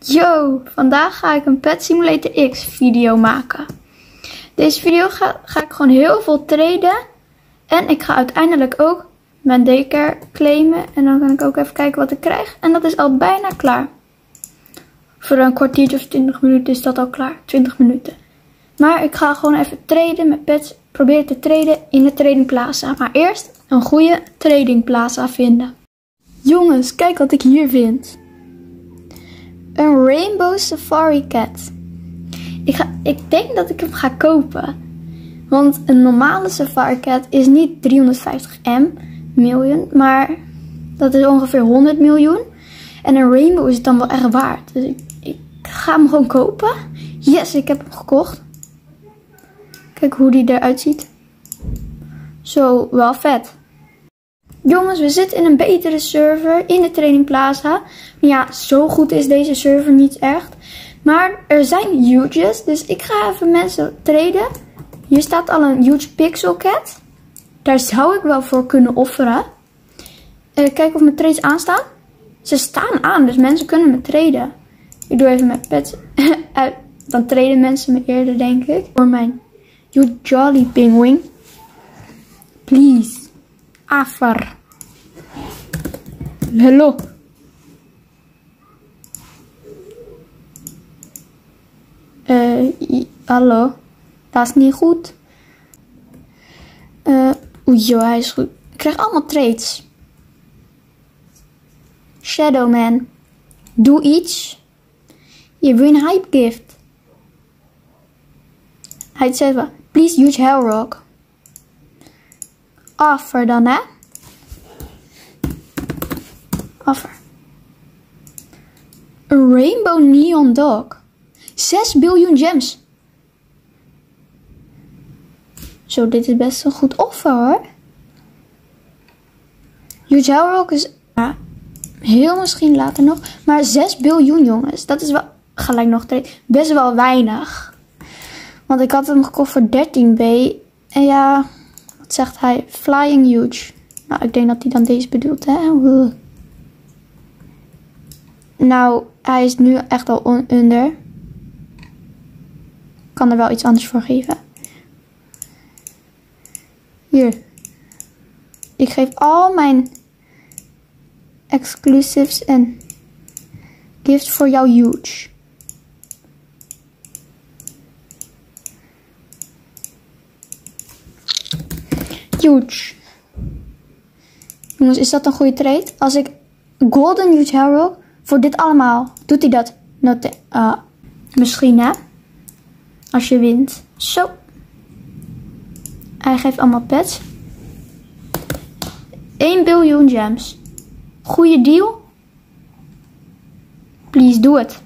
Yo, vandaag ga ik een Pet Simulator X video maken. Deze video ga, ga ik gewoon heel veel traden. En ik ga uiteindelijk ook mijn daycare claimen. En dan kan ik ook even kijken wat ik krijg. En dat is al bijna klaar. Voor een kwartiertje of 20 minuten is dat al klaar. 20 minuten. Maar ik ga gewoon even traden met pets. Proberen te traden in de trading plaza. Maar eerst een goede trading plaza vinden. Jongens, kijk wat ik hier vind. Een Rainbow Safari Cat. Ik, ga, ik denk dat ik hem ga kopen. Want een normale Safari Cat is niet 350 M miljoen, maar dat is ongeveer 100 miljoen. En een Rainbow is het dan wel echt waard. Dus ik, ik ga hem gewoon kopen. Yes, ik heb hem gekocht. Kijk hoe die eruit ziet. Zo, wel vet. Jongens, we zitten in een betere server in de Training Plaza. Ja, zo goed is deze server niet echt. Maar er zijn huges, dus ik ga even mensen traden. Hier staat al een huge pixel cat. Daar zou ik wel voor kunnen offeren. Uh, kijk of mijn trades aanstaan. Ze staan aan, dus mensen kunnen me traden. Ik doe even mijn pets uit. Dan traden mensen me eerder, denk ik. Voor mijn You Jolly Penguin. Please. Afar. Hallo. Uh, hallo. Dat is niet goed. Uh, oei, joh, hij is goed. Ik krijg allemaal trades. Shadowman. Doe iets. Je wil een hype gift. Hij zegt please use Hellrock. Offer dan, hè? Offer. Een Rainbow Neon Dog. 6 biljoen gems. Zo, dit is best een goed offer hoor. Hellrock is ja, heel misschien later nog. Maar 6 biljoen jongens. Dat is wel gelijk nog best wel weinig. Want ik had hem gekocht voor 13b. En ja, wat zegt hij? Flying huge. Nou, ik denk dat hij dan deze bedoelt, hè? Nou, hij is nu echt al onder. Ik kan er wel iets anders voor geven. Hier. Ik geef al mijn exclusives en gifts voor jou huge. Huge. Jongens, is dat een goede trade? Als ik Golden Huge Hero voor dit allemaal, doet hij dat? Uh, misschien hè? Als je wint. Zo. Hij geeft allemaal pets. 1 biljoen gems. Goeie deal. Please, doe het.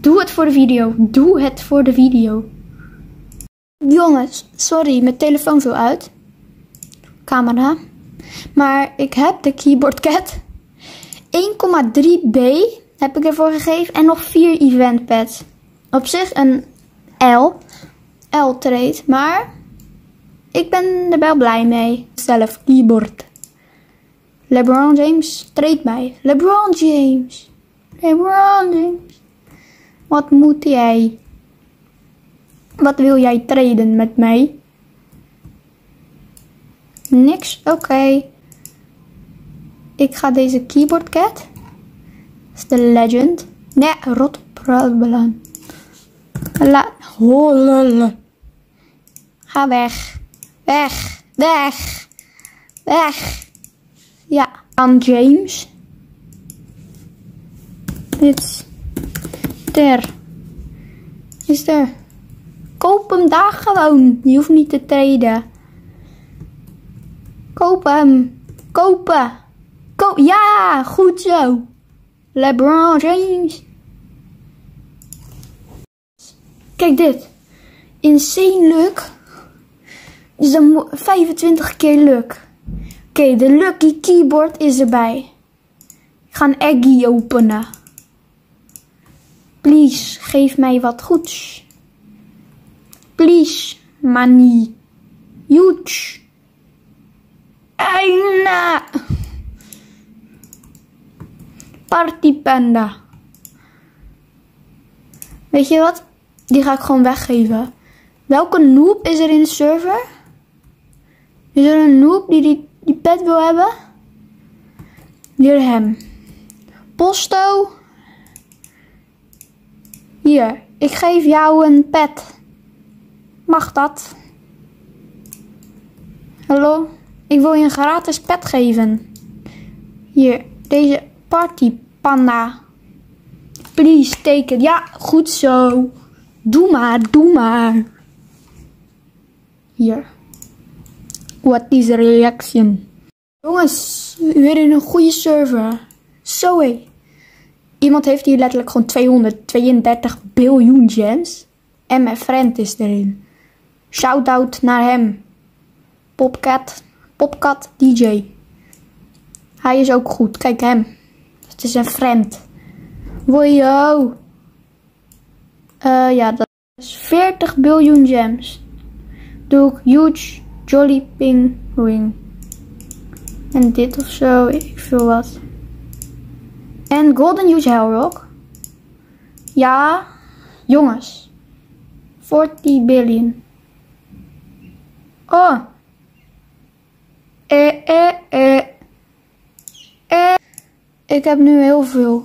Doe het voor de video. Doe het voor de video. Jongens, sorry, mijn telefoon viel uit. Camera. Maar ik heb de keyboard cat. 1,3B heb ik ervoor gegeven. En nog 4 event pads. Op zich een L. L-trade. Maar ik ben er wel blij mee. Zelf keyboard. LeBron James treedt mij. LeBron James. LeBron James. Wat moet jij? Wat wil jij treden met mij? Niks? Oké. Ik ga deze keyboard cat. Is de legend. Nee, rot problem. La holala. Ga weg. Weg. Weg. Weg. Ja. Aan James. Dit. Der. Is er. Koop hem daar gewoon. Je hoeft niet te treden. Koop hem. Kopen. Ja, goed zo. LeBron James. Kijk dit. Insane luck. Is dan 25 keer luck. Oké, de lucky keyboard is erbij. Ik ga een eggie openen. Please, geef mij wat goeds. Please, money. Huge. Eina. Party Panda. Weet je wat? Die ga ik gewoon weggeven. Welke noob is er in de server? Is er een noob die die, die pet wil hebben? Hier hem. Posto. Hier, ik geef jou een pet. Mag dat? Hallo? Ik wil je een gratis pet geven. Hier, deze party panda. Please, take it. Ja, goed zo. Doe maar, doe maar. Hier. What is the reaction? Jongens, weer in een goede server. Zo hé. Iemand heeft hier letterlijk gewoon 232 biljoen gems. En mijn friend is erin. Shout-out naar hem. Popcat. Popcat DJ. Hij is ook goed. Kijk hem. Is een friend. Wojo. Uh, ja, dat is 40 biljoen gems. Doe ik huge jolly ping ring. En dit of zo, ik veel wat. En golden huge hellrock. Ja, jongens. 40 billion. Oh. Eh, eh, eh. Eh. Ik heb nu heel veel.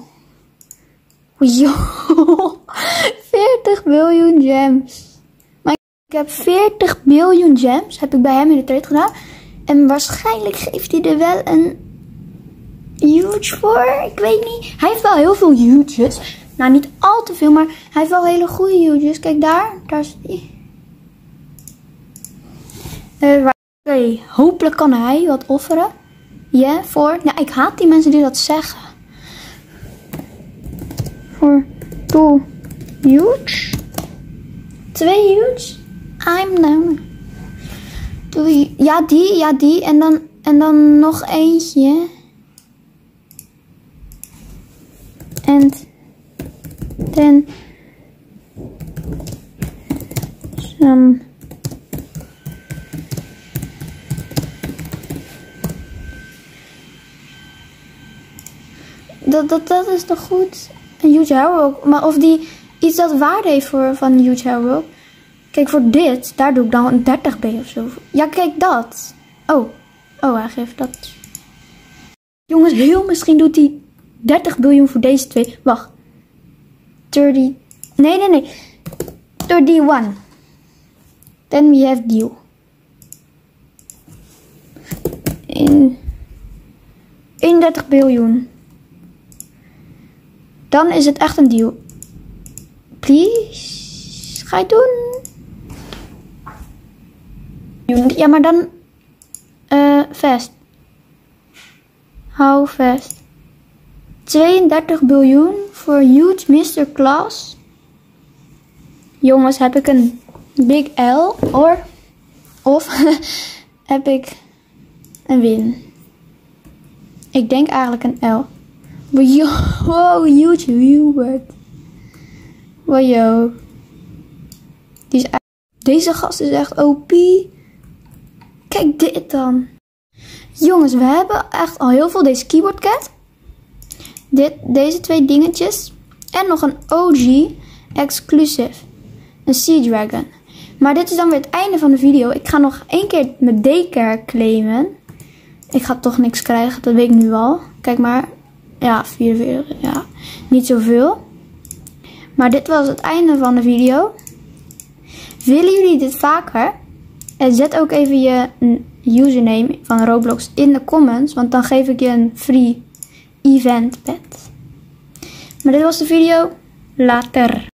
Yo. 40 biljoen gems. Maar ik heb 40 biljoen gems. Heb ik bij hem in de trade gedaan. En waarschijnlijk geeft hij er wel een huge voor. Ik weet niet. Hij heeft wel heel veel huges. Nou, niet al te veel, maar hij heeft wel hele goede huges. Kijk daar. Daar is hij. Uh, Oké, hopelijk kan hij wat offeren. Voor... Nou, ik haat die mensen die dat zeggen. Voor two huge. Twee huge. I'm down. Doei. Ja, die, ja, die. En dan, en dan nog eentje. En then some dat, dat, is toch goed? Een huge ook. Maar of die iets dat waarde heeft voor van een huge ook. Kijk, voor dit, daar doe ik dan een 30b of zo. Ja, kijk dat. Oh. Oh, hij geeft dat. Jongens, heel misschien doet hij 30 biljoen voor deze twee. Wacht. 30. Nee, nee, nee. 31. Then we have deal. In 31 biljoen. Dan is het echt een deal. Please. Ga je doen? Ja, maar dan... Uh, fast. How fast? 32 biljoen voor huge Mr. Class. Jongens, heb ik een big L or, of heb ik een win? Ik denk eigenlijk een L. Wow, huge Hubert. Wow, is Deze gast is echt OP. Kijk dit dan. Jongens, we hebben echt al heel veel deze keyboard cat. Dit, deze twee dingetjes. En nog een OG exclusive. Een Sea Dragon. Maar dit is dan weer het einde van de video. Ik ga nog één keer mijn daycare claimen. Ik ga toch niks krijgen, dat weet ik nu al. Kijk maar. Ja, 44. Ja, niet zoveel. Maar dit was het einde van de video. Willen jullie dit vaker? En zet ook even je username van Roblox in de comments. Want dan geef ik je een free event pet. Maar dit was de video. Later.